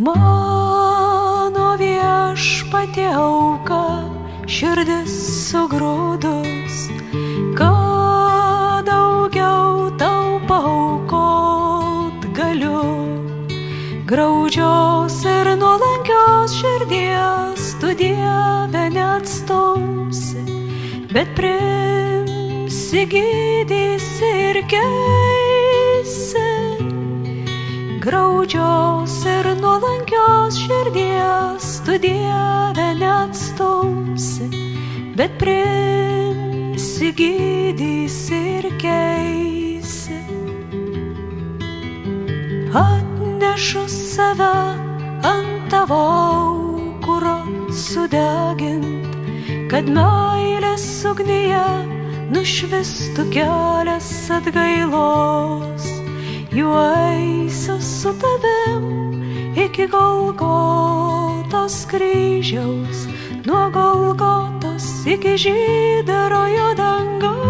Mano viešpatė auka, širdis sugrūdus, kad daugiau tau paukot galiu. Graudžios ir nuolankios širdies tu Dieve neatstumsi, bet primsi gydysi ir keisi graudžios ir nuolankios širdies tu Dieve neatstumsi, bet primsi gydysi ir keisi. Atnešu save ant tavo kūro sudegint, kad meilės ugnyje nušvistų kelias atgailos juo eisiu su tavim iki Golgotos kryžiaus, nuo Golgotos iki žydarojo dangaus.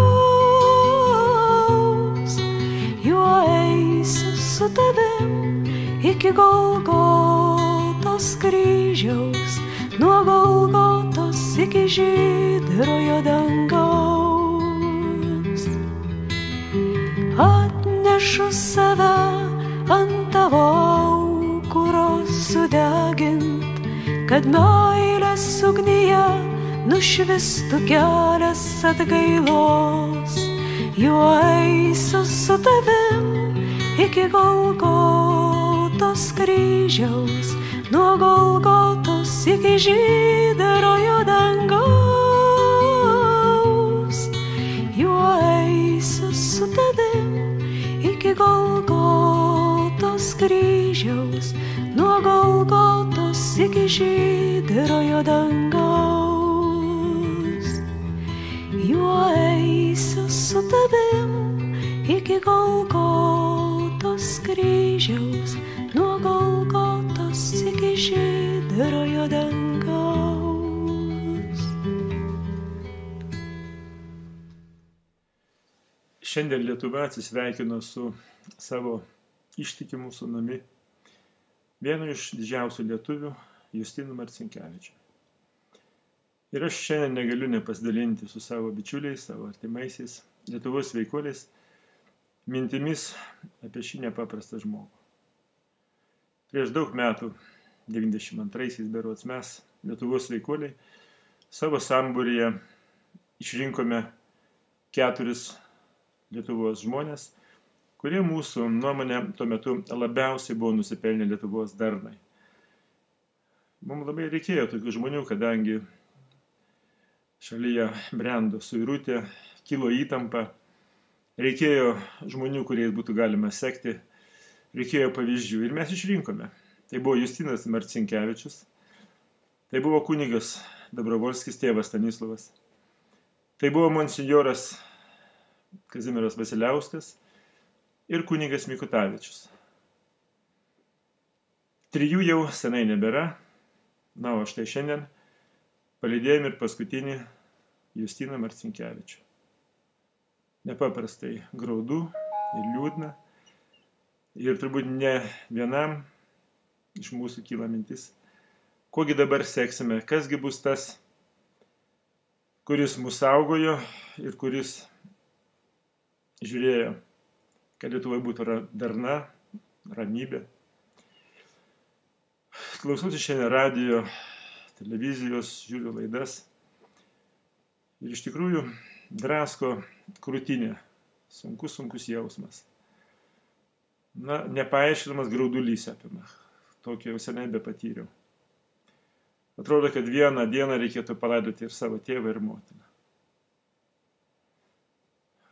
Juo eisiu su tavim iki Golgotos kryžiaus, nuo Golgotos iki žydarojo dangaus. Atnešu save ant tavo kuros sudegint, kad meilės ugnyje nušvistų kelias atgailos. Juo eisiu su tavim iki Golgotos kryžiaus, nuo Golgotos iki žydarojo dangaus. Kryžiaus, nuo Golgotos iki žydarojo dangaus. Juo eisiu su tavim iki Golgotos kryžiaus, nuo Golgotos iki žydarojo dangaus. Šiandien Lietuva atsisveikino su savo ištikimu sūnumi, vienu iš didžiausių lietuvių, Justinu Marcinkievičiu. Ir aš šiandien negaliu nepasidalinti su savo bičiuliais, savo artimaisiais, Lietuvos veikuoliais, mintimis apie šį nepaprastą žmogų. Prieš daug metų, 92-aisiais berots mes, Lietuvos veikuoliai, savo sambūryje išrinkome keturis Lietuvos žmonės, kurie mūsų nuomonė tuo metu labiausiai buvo nusipelnę Lietuvos darnai. Mums labai reikėjo tokių žmonių, kadangi šalyje brendo suirutė, kilo įtampa, reikėjo žmonių, kuriais būtų galima sekti, reikėjo pavyzdžių ir mes išrinkome. Tai buvo Justinas Marcinkievičius, tai buvo kunigas Dabrovolskis tėvas Stanislavas, tai buvo monsinjoras Kazimiras Vasiliauskas ir kunigas Mikutavičius. Trijų jau senai nebėra, na o štai šiandien palidėjom ir paskutinį Justiną Marcinkievičių. Nepaprastai graudu ir liūdna. Ir turbūt ne vienam iš mūsų kyla mintis, kogi dabar seksime, kasgi bus tas, kuris mūsų saugojo ir kuris žiūrėjo, kad Lietuvoje būtų darna, ramybė. Klausausi šiandien radio, televizijos, žiūriu laidas. Ir iš tikrųjų drasko krūtinė. Sunkus, sunkus jausmas. Na, nepaaiškinamas graudulys apima. Tokį jau senai be patyriau. Atrodo, kad vieną dieną reikėtų palaidoti ir savo tėvą ir motiną.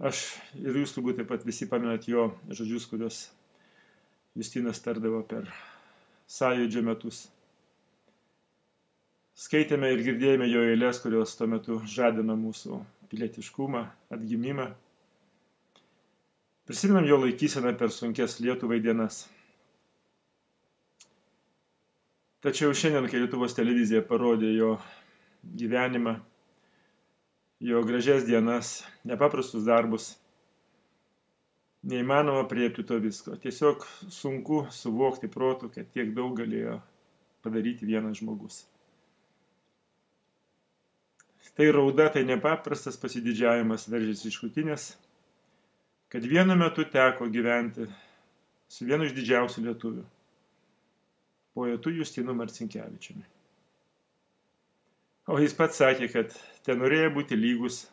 Aš ir jūs turbūt taip pat visi pamenat jo žodžius, kuriuos Justinas tardavo per sąjūdžio metus. Skaitėme ir girdėjome jo eilės, kurios tuo metu žadina mūsų pilietiškumą, atgimimą. Prisimenam jo laikyseną per sunkes Lietuvai dienas. Tačiau šiandien, kai Lietuvos televizija parodė jo gyvenimą, jo gražias dienas, nepaprastus darbus, Neįmanoma priepti to visko. Tiesiog sunku suvokti protų, kad tiek daug galėjo padaryti vienas žmogus. Tai rauda, tai nepaprastas pasididžiavimas veržėsi iš krūtinės, kad vienu metu teko gyventi su vienu iš didžiausių lietuvių - poetu Justinu Marcinkievičiumi. O jis pats sakė, kad ten norėjo būti lygus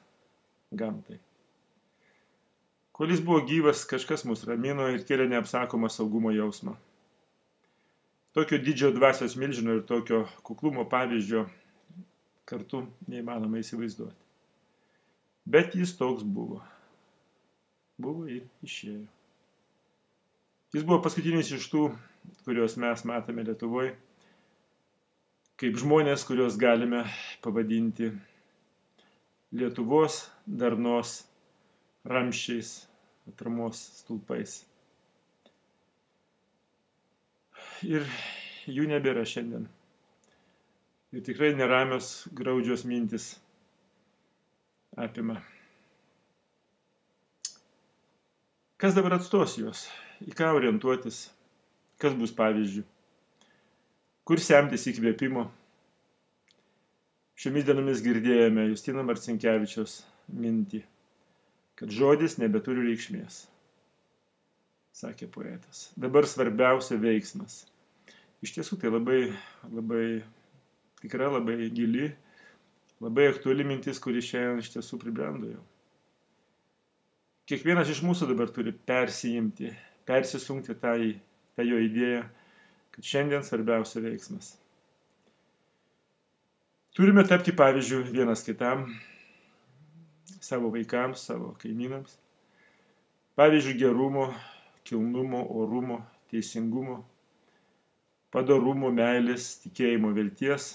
gamtai. Kol jis buvo gyvas, kažkas mus ramino ir kėlė neapsakomą saugumo jausmą. Tokio didžio dvasios milžino ir tokio kuklumo pavyzdžio kartu neįmanoma įsivaizduoti. Bet jis toks buvo. Buvo ir išėjo. Jis buvo paskutinis iš tų, kuriuos mes matome Lietuvoje, kaip žmonės, kuriuos galime pavadinti Lietuvos darnos ramščiais, atramos stulpais. Ir jų nebėra šiandien. Ir tikrai neramios, graudžios mintis apima. Kas dabar atstos juos? į ką orientuotis, kas bus pavyzdžių, kur semtis įkvėpimo. Šiomis dienomis girdėjome Justino Marcinkievičios mintį, kad žodis nebeturi reikšmės, sakė poetas. Dabar svarbiausia veiksmas. Iš tiesų tai labai, labai, tikrai labai gili, labai aktuali mintis, kuri šiandien iš tiesų pribrendo jau. Kiekvienas iš mūsų dabar turi persijimti persisunkti tą, tą jo idėją, kad šiandien svarbiausia veiksmas. Turime tapti pavyzdžių vienas kitam, savo vaikams, savo kaimynams. Pavyzdžių gerumo, kilnumo, orumo, teisingumo, padarumo, meilės, tikėjimo, vilties,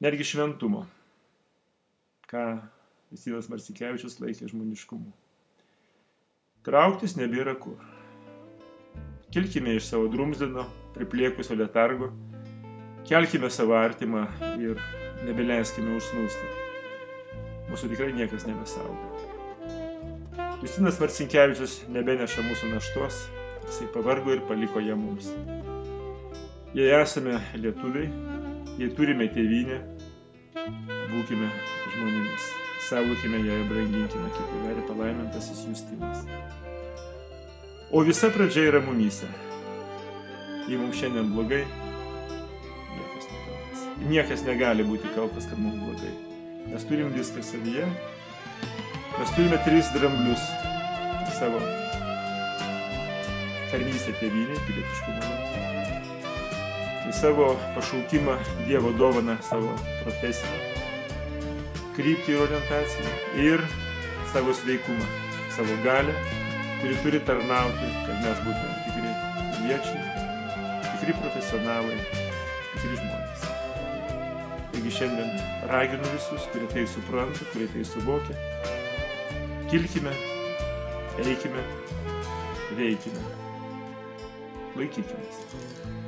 netgi šventumo, ką Justinas Marsikevičius laikė žmoniškumu. Trauktis nebėra kur. Kilkime iš savo drumzdino, priplėkusio letargo, kelkime savo artimą ir nebeleiskime užsnūsti. Mūsų tikrai niekas nebesaugo. Justinas Marcinkievičius nebeneša mūsų naštos, jisai pavargo ir paliko ją mums. Jei esame lietuviai, jei turime tėvynę, būkime žmonėmis. Saugokime ją ir branginkime, kaip įverė palaimintasis Justinas. O visa pradžia yra mumyse. Jei mums šiandien blogai, niekas nekaltas. Niekas negali būti kaltas, kad mums blogai. Mes turim viską savyje. Mes turime tris dramblius savo tarnystę tėvynį, pilietiškumą. Tai savo pašaukimą, Dievo dovaną, savo profesiją, kryptį ir orientaciją ir savo sveikumą, savo galę kuri turi tarnauti, kad mes būtume tikri piliečiai, tikri profesionalai, tikri žmonės. Taigi šiandien raginu visus, kurie tai supranta, kurie tai suvokia, kilkime, eikime, veikime, laikykime.